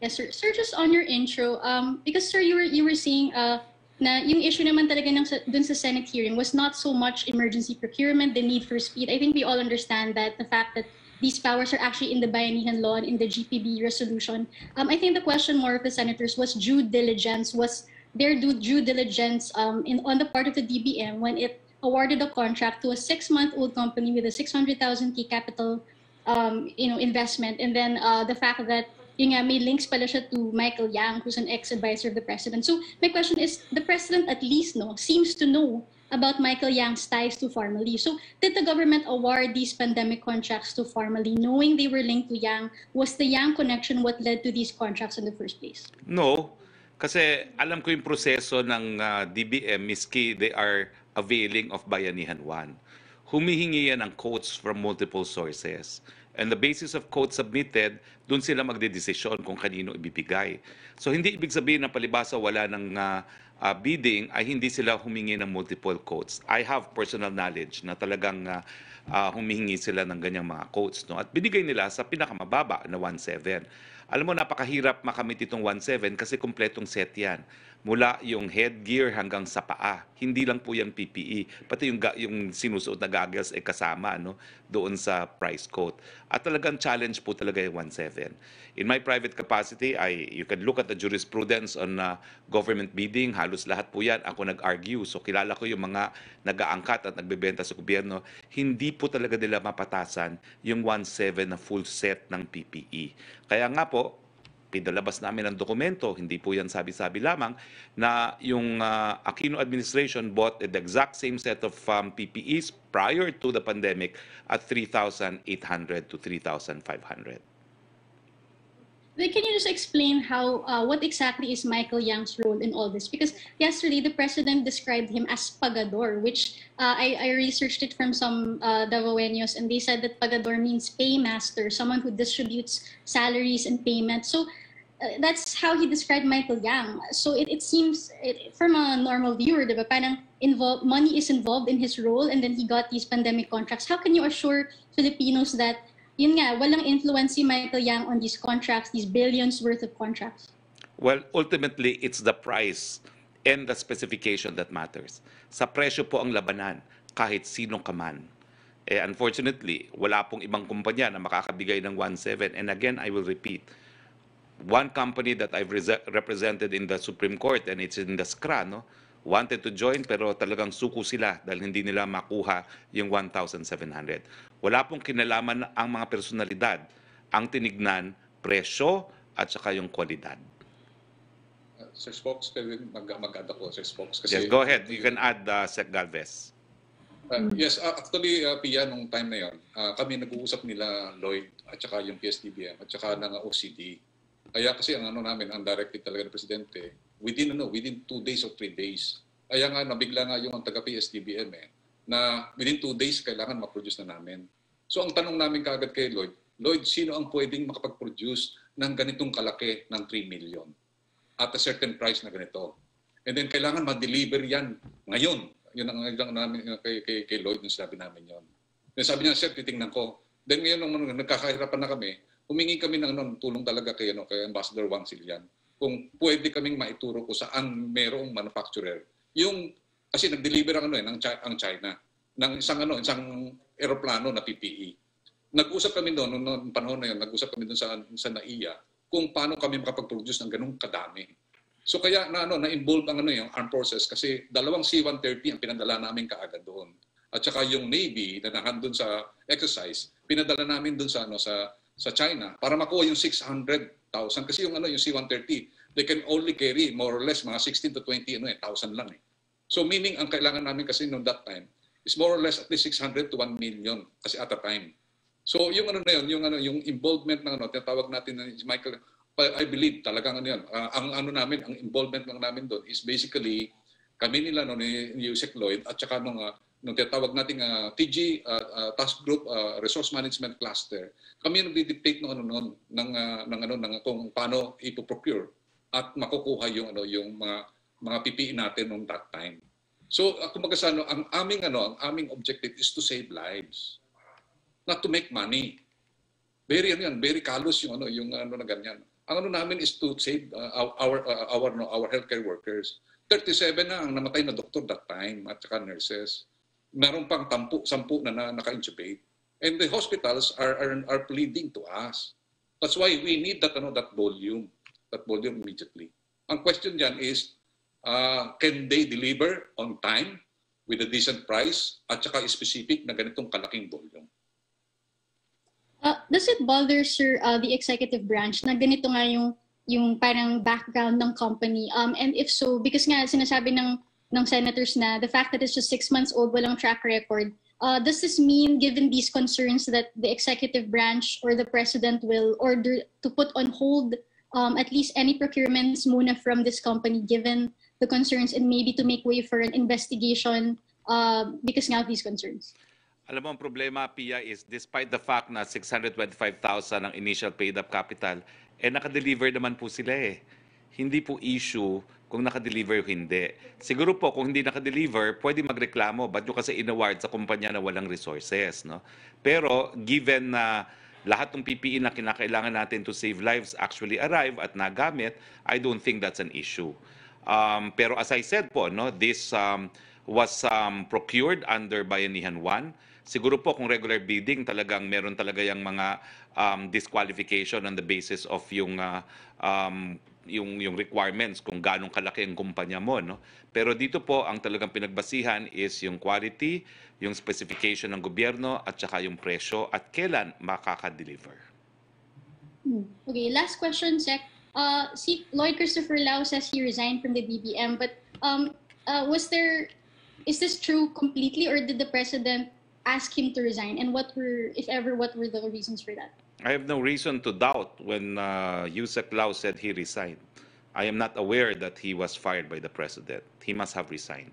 Yes, sir. Sir, just on your intro, um, because sir, you were you were saying uh, na yung issue naman talaga ng dun sa Senate hearing was not so much emergency procurement, the need for speed. I think we all understand that the fact that these powers are actually in the Bayanihan law and in the GPB resolution. Um, I think the question more of the senators was due diligence, was their due, due diligence um, in on the part of the DBM when it awarded a contract to a six-month-old company with a 600,000 T capital um, you know, investment. And then uh, the fact that yung nga, may links pala siya to Michael Yang, who's an ex-advisor of the president. So my question is, the president at least no seems to know about Michael Yang's ties to Farmally. So did the government award these pandemic contracts to Farmally, knowing they were linked to Yang? Was the Yang connection what led to these contracts in the first place? No, kasi alam ko yung proseso ng ah, DBM miski they are availing of Bayanihan 1. Humihingi yan ng quotes from multiple sources. And the basis of quotes submitted, doon sila magdedesisyon kung kanino ibibigay. So hindi ibig sabihin na palibasa wala ng ah, ah, bidding ay hindi sila humingi ng multiple quotes. I have personal knowledge na talagang ah, ah, humihingi sila ng ganyang mga quotes. No? At binigay nila sa pinakamababa na 1.7. Alam mo, napakahirap makamit itong 1.7 kasi kumpletong set yan. Mula yung headgear hanggang sa paa. Hindi lang po yung PPE. Pati yung, yung sinusuot na goggles ay kasama no, doon sa price quote. At talagang challenge po talaga yung 1.7. In my private capacity, I, you can look at the jurisprudence on uh, government bidding. Halos lahat po yan. Ako nag-argue. So kilala ko yung mga nag-aangkat at nagbebenta sa gobyerno. Hindi po talaga nila mapatasan yung 1.7 na full set ng PPE. Kaya nga po, pinalabas namin ang dokumento, hindi po yan sabi-sabi lamang, na yung uh, Aquino administration bought the exact same set of um, PPEs prior to the pandemic at 3,800 to 3,500. Can you just explain how, uh, what exactly is Michael Yang's role in all this? Because yesterday the president described him as pagador, which uh, I, I researched it from some uh, and they said that pagador means paymaster, someone who distributes salaries and payments. So uh, that's how he described Michael Yang. So it, it seems, it, from a normal viewer, diba, parang money is involved in his role, and then he got these pandemic contracts. How can you assure Filipinos that yun nga, walang influence si Michael Yang on these contracts, these billions worth of contracts. Well, ultimately, it's the price and the specification that matters. Sa presyo po ang labanan, kahit sino ka man. Eh, unfortunately, wala pong ibang kumpanya na makakabigay ng 1.7. And again, I will repeat, one company that I've rese- represented in the Supreme Court and it's in the SCRA, no, wanted to join pero talagang suko sila dahil hindi nila makuha yung 1,700. Wala pong kinalaman ang mga personalidad. Ang tinignan, presyo at saka yung kwalidad. Uh, Sir Spokes, mag- mag-add ako, Sir Spokes. Kasi, Yes, go ahead. You can add uh, Sec Galvez. Uh, yes, uh, actually, uh, Pia, nung time na yon, uh, kami nag-uusap nila Lloyd at saka yung PSDBM at saka ng OCD. Kaya kasi ang ano namin, ang directive talaga ng Presidente, within ano, within two days or three days. Kaya nga, nabigla nga yung ang taga-PSDBM eh, na within two days kailangan ma-produce na namin. So ang tanong namin kaagad kay Lloyd, Lloyd, sino ang pwedeng makapag-produce ng ganitong kalaki ng 3 million at a certain price na ganito? And then kailangan ma-deliver yan ngayon. Yun ang lang namin kay, kay, kay Lloyd yung sabi namin yon. Then sabi niya, sir, titingnan ko. Then ngayon nung nung nagkakahirapan na kami, humingi kami ng ano, tulong talaga kay, ano, kay Ambassador Wang Silian kung pwede kaming maituro ko saan merong manufacturer. Yung, kasi nag-deliver ang, ano, eh, ng, ang China ng isang ano, isang eroplano na PPE. Nag-usap kami doon noong, panahon na yun, nag-usap kami doon sa sa NAIA kung paano kami makapag-produce ng ganung kadami. So kaya na ano na-involve ang ano yung armed forces kasi dalawang C-130 ang pinadala namin kaagad doon. At saka yung Navy na nandun sa exercise, pinadala namin doon sa ano sa sa China para makuha yung 600,000 kasi yung ano yung C-130 they can only carry more or less mga 16 to 20 ano eh, thousand lang eh. So meaning ang kailangan namin kasi noong that time is more or less at least 600 to 1 million kasi at a time. So yung ano na yun, yung ano yung involvement ng ano tinatawag natin na si Michael I believe talagang ano yun. ah, ang ano namin, ang involvement lang namin doon is basically kami nila no ni ni Yusek Lloyd at saka nung uh, nung tinatawag nating ah, TG ah, ah, Task Group ah, Resource Management Cluster. Kami yung nagdi-dictate ng ano noon ng ah, ng ano ng kung paano ipo-procure at makukuha yung ano yung mga mga PPE natin nung that time. So ako magkasa ano, ang aming ano, ang aming objective is to save lives. Not to make money. Very ano yan, very callous yung ano, yung ano na ganyan. Ang ano namin is to save uh, our uh, our no, our healthcare workers. 37 na ang namatay na doktor that time at saka nurses. Meron pang tampu, sampu na, na naka-intubate. And the hospitals are, are are pleading to us. That's why we need that ano that volume, that volume immediately. Ang question diyan is uh, can they deliver on time with a decent price at saka specific na ganitong kalaking volume? Uh, does it bother, sir, uh, the executive branch na ganito nga yung, yung parang background ng company? Um, and if so, because nga sinasabi ng, ng senators na the fact that it's just six months old, walang track record, uh, does this mean, given these concerns, that the executive branch or the president will order to put on hold um, at least any procurements muna from this company, given the concerns, and maybe to make way for an investigation uh, because nga of these concerns? Alam mo, ang problema, Pia, is despite the fact na 625,000 ang initial paid-up capital, eh nakadeliver naman po sila eh. Hindi po issue kung nakadeliver o hindi. Siguro po, kung hindi nakadeliver, pwede magreklamo. Ba't nyo kasi inaward sa kumpanya na walang resources? No? Pero given na lahat ng PPE na kinakailangan natin to save lives actually arrive at nagamit, I don't think that's an issue. Um, pero as I said po, no, this um, was um, procured under Bayanihan 1. Siguro po kung regular bidding, talagang meron talaga yung mga um, disqualification on the basis of yung uh, um, yung yung requirements kung gaano kalaki ang kumpanya mo no pero dito po ang talagang pinagbasihan is yung quality yung specification ng gobyerno at saka yung presyo at kailan makaka-deliver. Okay, last question, Sec. Uh, si Lloyd Christopher Lau says he resigned from the BBM, but um, uh, was there, is this true completely, or did the president ask him to resign? And what were, if ever, what were the reasons for that? I have no reason to doubt when uh, Yusek Lau said he resigned. I am not aware that he was fired by the president. He must have resigned.